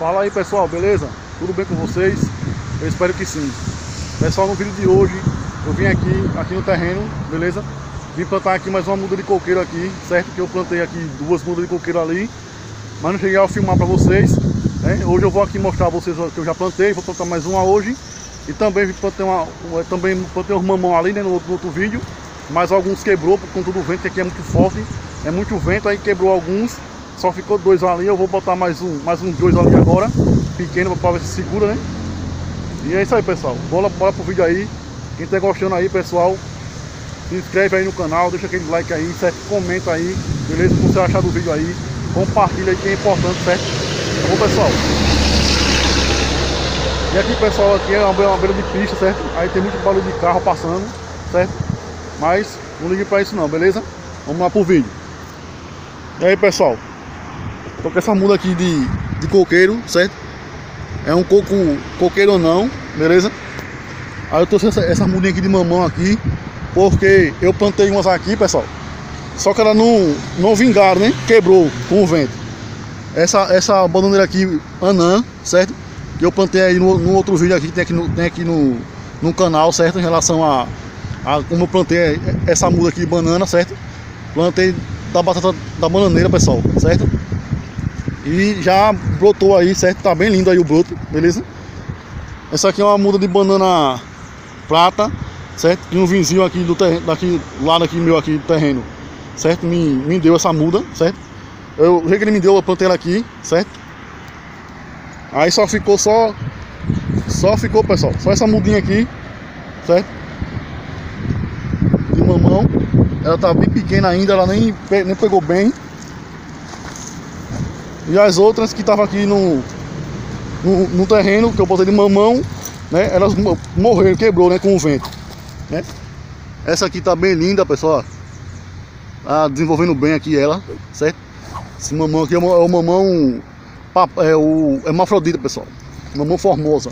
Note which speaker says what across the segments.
Speaker 1: Fala aí pessoal, beleza? Tudo bem com vocês? Eu espero que sim. Pessoal, no vídeo de hoje eu vim aqui, aqui no terreno, beleza? Vim plantar aqui mais uma muda de coqueiro aqui, certo? Que eu plantei aqui duas mudas de coqueiro ali, mas não cheguei a filmar para vocês. Né? Hoje eu vou aqui mostrar a vocês que eu já plantei, vou plantar mais uma hoje. E também plantei, uma, uma também plantei uns mamão ali né, no, outro, no outro vídeo, mas alguns quebrou por conta do vento, que aqui é muito forte. É muito vento, aí quebrou alguns. Só ficou dois ali, eu vou botar mais um, mais uns dois ali agora, pequeno para ver se segura, né? E é isso aí, pessoal. Bora, bora pro vídeo aí. Quem tá gostando aí, pessoal, se inscreve aí no canal, deixa aquele like aí, certo? Comenta aí, beleza? O que você achar do vídeo aí. Compartilha aí que é importante, certo? Tá bom, pessoal? E aqui, pessoal, aqui é uma beira de pista, certo? Aí tem muito barulho de carro passando, certo? Mas não ligue pra isso não, beleza? Vamos lá pro vídeo. E aí, pessoal? Com essa muda aqui de, de coqueiro, certo? É um coco coqueiro ou não, beleza? Aí eu trouxe essa, essa mudinha aqui de mamão aqui, porque eu plantei umas aqui, pessoal. Só que ela não, não vingaram, né? Quebrou com o vento. Essa, essa bananeira aqui, anã, certo? Que eu plantei aí no, no, outro vídeo aqui, tem aqui, no, tem aqui no, no canal, certo? Em relação a, a como eu plantei essa muda aqui de banana, certo? Plantei da batata da bananeira, pessoal, certo? E já brotou aí, certo? Tá bem lindo aí o broto, beleza? Essa aqui é uma muda de banana prata, certo? E um vizinho aqui do terreno, daqui, lado aqui meu aqui do terreno, certo? Me, me deu essa muda, certo? Eu, que ele me deu, eu plantei ela aqui, certo? Aí só ficou só, só ficou, pessoal, só essa mudinha aqui, certo? De mamão. Ela tá bem pequena ainda, ela nem, nem pegou bem. E as outras que estavam aqui no, no, no, terreno, que eu botei de mamão, né? Elas morreram, quebrou, né? Com o vento, né? Essa aqui tá bem linda, pessoal. Tá desenvolvendo bem aqui ela, certo? Esse mamão aqui é o, é mamão... É o é mafrodita, pessoal. Mamão formosa.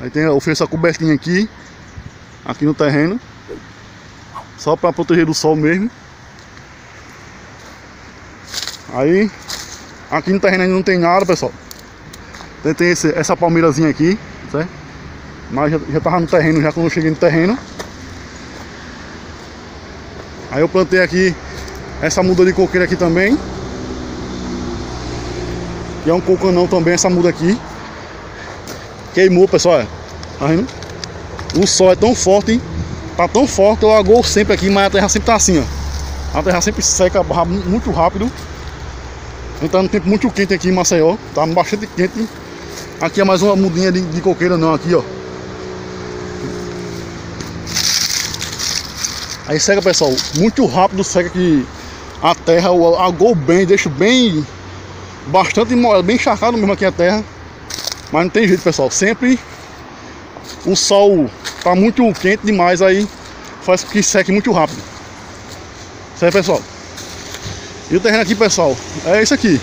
Speaker 1: Aí tem, eu fiz essa cobertinha aqui, aqui no terreno. Só para proteger do sol mesmo. Aí, aqui no terreno ainda não tem nada, pessoal. Tem, tem esse, essa palmeirazinha aqui, certo? Mas já, já tava no terreno, já quando eu cheguei no terreno. Aí eu plantei aqui essa muda de coqueiro aqui também. Que é um coconão também, essa muda aqui. Queimou, pessoal. Tá vendo? O sol é tão forte, hein? Tá tão forte, eu agou sempre aqui, mas a terra sempre tá assim, ó. A terra sempre seca muito rápido. Então um tempo muito quente aqui em Maceió, tá bastante quente. Aqui é mais uma mudinha de, de coqueira não, aqui ó. Aí seca pessoal, muito rápido seca que a terra, agou bem, deixa bem, bastante bem encharcado mesmo aqui a terra. Mas não tem jeito pessoal, sempre o sol tá muito quente demais aí, faz que seque muito rápido. Certo pessoal? E o terreno aqui, pessoal, é esse aqui,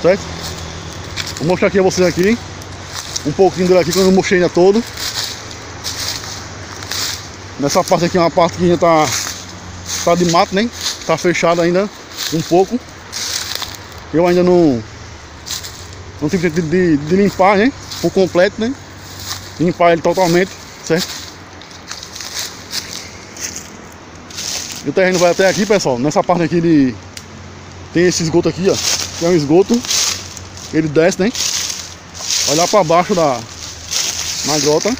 Speaker 1: certo? Vou mostrar aqui a vocês aqui, um pouquinho dele aqui que eu não mostrei ainda todo. Nessa parte aqui é uma parte que ainda tá, tá de mato, né? Tá fechada ainda um pouco. Eu ainda não não tive tempo de, de, limpar, né? Por completo, né? Limpar ele totalmente, certo? E o terreno vai até aqui, pessoal, nessa parte aqui de tem esse esgoto aqui, ó. Que é um esgoto. Ele desce, né? Vai lá pra baixo da. Na grota.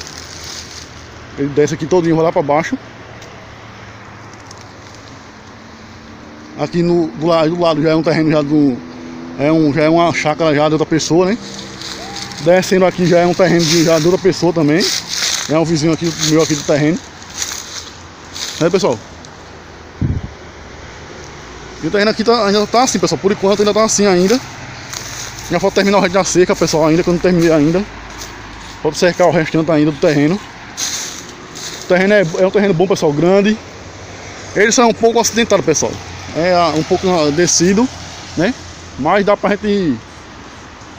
Speaker 1: Ele desce aqui todinho, vai lá pra baixo. Aqui no, do, lado, do lado já é um terreno já do. É um, já é uma chácara já de outra pessoa, né? Descendo aqui já é um terreno de, já de outra pessoa também. É um vizinho aqui meu aqui do terreno. Né pessoal? E o terreno aqui tá, ainda tá assim, pessoal. Por enquanto ainda tá assim ainda. Já falta terminar o resto da seca, pessoal, ainda, que eu não terminei ainda. Pode cercar o restante ainda do terreno. O terreno é, é um terreno bom, pessoal, grande. Eles são um pouco acidentados, pessoal. É um pouco descido, né? Mas dá pra gente...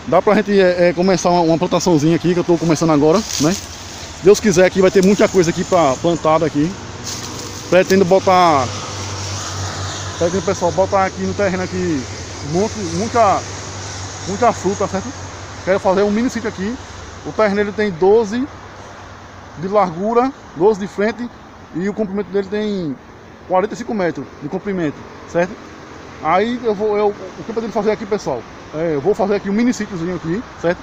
Speaker 1: Dá pra gente é, é, começar uma, uma, plantaçãozinha aqui, que eu tô começando agora, né? Deus quiser aqui, vai ter muita coisa aqui pra plantada aqui. Pretendo botar Pede pessoal, botar aqui no terreno aqui muito, muita, muita fruta, certo? Quero fazer um mini sítio aqui. O terreno ele tem 12 de largura, 12 de frente e o comprimento dele tem 45 metros de comprimento, certo? Aí eu vou, eu, o que eu pretendo fazer aqui, pessoal? É, eu vou fazer aqui um mini sítiozinho aqui, certo?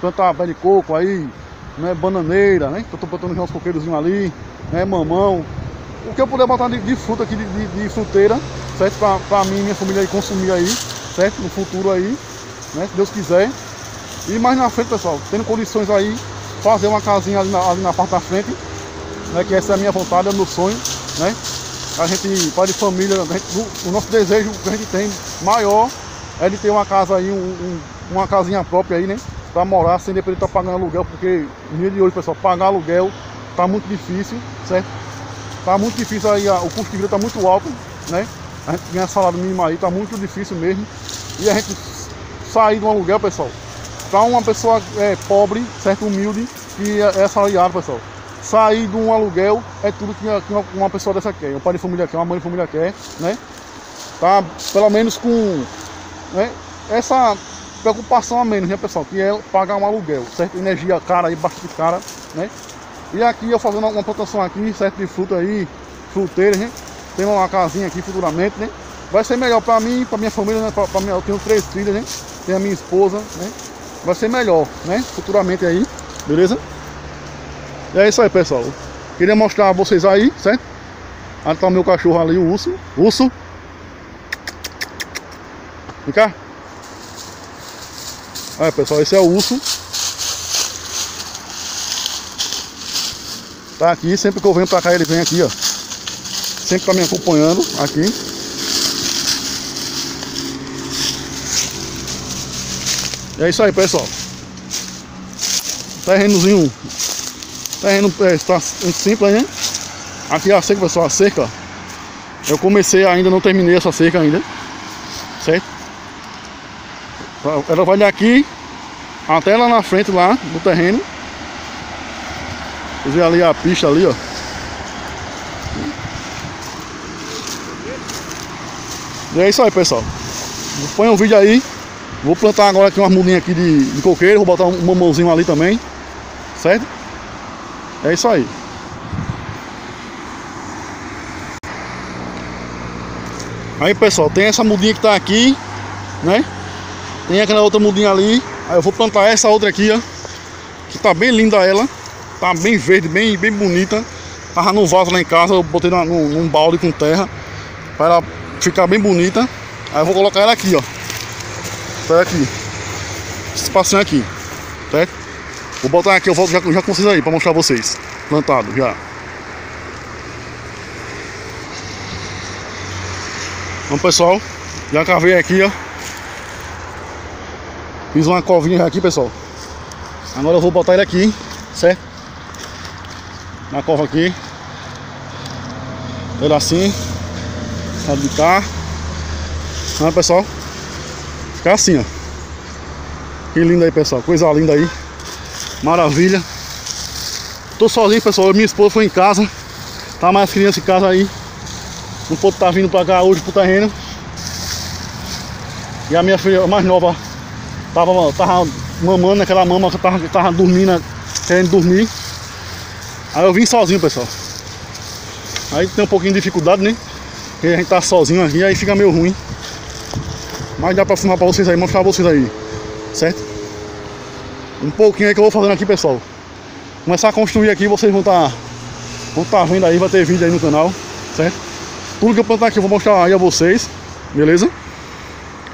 Speaker 1: Plantar pé de coco aí, né, bananeira, né? Que eu tô plantando uns coqueiros ali, né, mamão. O que eu puder botar de, de fruta aqui, de, de, de, fruteira, certo? Pra, pra mim e minha família aí consumir aí, certo? No futuro aí, né? Se Deus quiser. E mais na frente, pessoal, tendo condições aí, fazer uma casinha ali na, ali na parte da frente, né? Que essa é a minha vontade, é o meu sonho, né? A gente, pai de família, gente, o, o, nosso desejo que a gente tem maior é de ter uma casa aí, um, um, uma casinha própria aí, né? Pra morar sem depender de estar pagando aluguel, porque dia de hoje, pessoal, pagar aluguel tá muito difícil, certo? Tá muito difícil aí, o custo de vida tá muito alto, né? A gente ganha salário mínimo aí, tá muito difícil mesmo. E a gente sair um aluguel, pessoal, para uma pessoa é, pobre, certo? Humilde, que é, é assalariado, pessoal. Sair de um aluguel é tudo que uma, uma pessoa dessa quer. Um pai de família quer, uma mãe de família quer, né? Tá pelo menos com né, essa preocupação a menos, né, pessoal? Que é pagar um aluguel, certo? Energia cara aí, bastante cara, né? E aqui eu fazendo uma plantação aqui, certo? De fruta aí, fruteiras, né? Tem uma casinha aqui futuramente, né? Vai ser melhor pra mim, pra minha família, né? Pra, pra minha, eu tenho três filhas, né? Tem a minha esposa, né? Vai ser melhor, né? Futuramente aí, beleza? E é isso aí, pessoal. Queria mostrar a vocês aí, certo? Ali tá o meu cachorro ali, o urso. Urso. Vem cá. Olha, pessoal, esse é o urso. Tá aqui, sempre que eu venho pra cá ele vem aqui, ó. Sempre tá me acompanhando aqui. E é isso aí, pessoal. Terrenozinho. Terreno é, tá simples, né? Aqui a cerca, pessoal, a cerca. Eu comecei ainda, não terminei essa cerca ainda. Certo? Ela vai daqui até lá na frente lá do terreno. Você vê ali a pista ali, ó. E é isso aí, pessoal. Põe um vídeo aí. Vou plantar agora aqui umas mudinhas aqui de, de coqueiro. Vou botar um mamãozinho ali também. Certo? É isso aí. Aí, pessoal, tem essa mudinha que tá aqui, né? Tem aquela outra mudinha ali. Aí eu vou plantar essa outra aqui, ó. Que tá bem linda ela. Tá bem verde, bem, bem bonita. Tava no vaso lá em casa, eu botei num, num balde com terra. Pra ela ficar bem bonita. Aí eu vou colocar ela aqui, ó. Tá aqui. Esse espacinho aqui. Certo? Vou botar aqui, eu volto já, já com vocês aí pra mostrar vocês. Plantado já. Então pessoal, já cavei aqui, ó. Fiz uma covinha aqui, pessoal. Agora eu vou botar ele aqui, certo? Na cova aqui. Ele assim. Cá. Olha, pessoal. Ficar assim, ó. Que lindo aí, pessoal. Coisa linda aí. Maravilha. Tô sozinho, pessoal. Minha esposa foi em casa. Tá mais criança em casa aí. Pode estar tá vindo pra cá hoje pro terreno. E a minha filha mais nova tava, tava mamando naquela mama que tava, tava dormindo, querendo dormir. Aí eu vim sozinho, pessoal. Aí tem um pouquinho de dificuldade, né? Porque a gente tá sozinho aqui, aí fica meio ruim. Mas dá pra filmar pra vocês aí, mostrar pra vocês aí. Certo? Um pouquinho aí que eu vou fazendo aqui, pessoal. Começar a construir aqui, vocês vão estar tá, vão tá vendo aí, vai ter vídeo aí no canal. Certo? Tudo que eu plantar aqui eu vou mostrar aí a vocês. Beleza?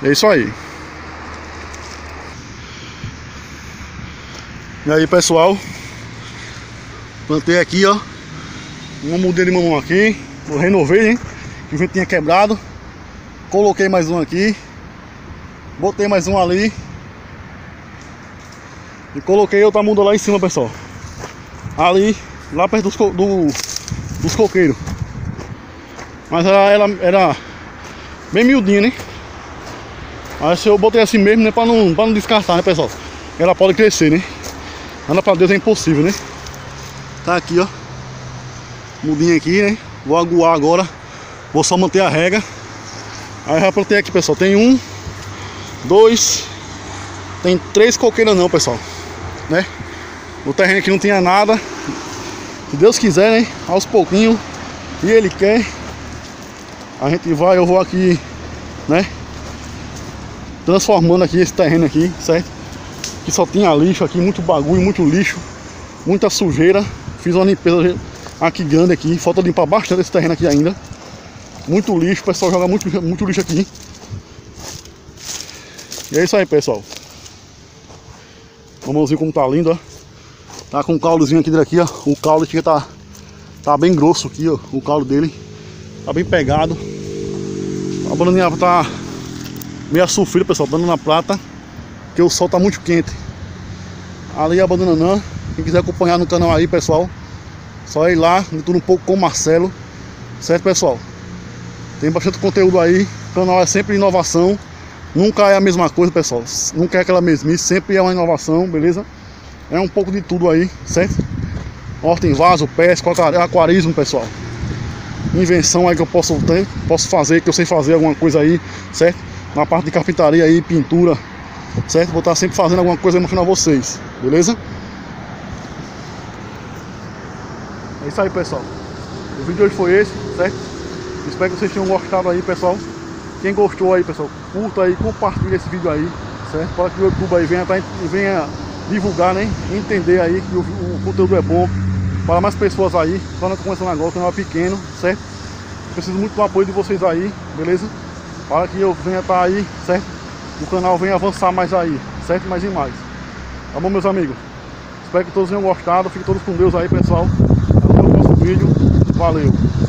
Speaker 1: É isso aí. E aí pessoal Plantei aqui ó Uma mudeira de mamão aqui Eu renovei hein Que o vento tinha quebrado Coloquei mais um aqui Botei mais um ali E coloquei outra muda lá em cima pessoal Ali Lá perto dos, do, dos coqueiros Mas ela, ela era Bem miudinha né Aí eu botei assim mesmo né Pra não, pra não descartar né pessoal Ela pode crescer né Nada pra Deus é impossível, né? Tá aqui, ó. Mudinha aqui, né? Vou aguar agora. Vou só manter a rega. Aí já plantei aqui, pessoal. Tem um, dois, tem três coqueiras não, pessoal, né? O terreno aqui não tinha nada. Se Deus quiser, né? Aos pouquinhos, e Ele quer, a gente vai, eu vou aqui, né? Transformando aqui esse terreno aqui, certo? Que só tinha lixo aqui, muito bagulho, muito lixo, muita sujeira. Fiz uma limpeza aqui grande aqui, falta limpar bastante esse terreno aqui ainda. Muito lixo, o pessoal joga muito, muito lixo aqui. E é isso aí, pessoal. Vamos ver como tá lindo, ó. Tá com um caulozinho aqui daqui, ó. O caule aqui tá, tá bem grosso aqui, ó. O caule dele. Tá bem pegado. A bananinha tá meio sofrida, pessoal. Banana prata. Porque o sol tá muito quente. Ali a banana Quem quiser acompanhar no canal aí, pessoal. Só ir lá, tudo um pouco com o Marcelo. Certo, pessoal? Tem bastante conteúdo aí. O canal é sempre inovação. Nunca é a mesma coisa, pessoal. Nunca é aquela mesmice, sempre é uma inovação, beleza? É um pouco de tudo aí, certo? Horta em vaso, pesca, aquarismo, pessoal. Invenção aí que eu posso ter, posso fazer, que eu sei fazer alguma coisa aí, certo? Na parte de carpintaria aí, pintura, certo? Vou estar sempre fazendo alguma coisa aí mostrando a vocês, beleza? É isso aí, pessoal. O vídeo de hoje foi esse, certo? Espero que vocês tenham gostado aí, pessoal. Quem gostou aí, pessoal, curta aí, compartilha esse vídeo aí, certo? Para que o YouTube aí venha, tá, venha divulgar, né? Entender aí que o, o, conteúdo é bom para mais pessoas aí. Só não começando agora, o canal é pequeno, certo? Preciso muito do apoio de vocês aí, beleza? Para que eu venha estar tá aí, certo? O canal venha avançar mais aí, certo? Mais e mais. Tá bom, meus amigos? Espero que todos tenham gostado. Fiquem todos com Deus aí, pessoal. Até o próximo vídeo. Valeu!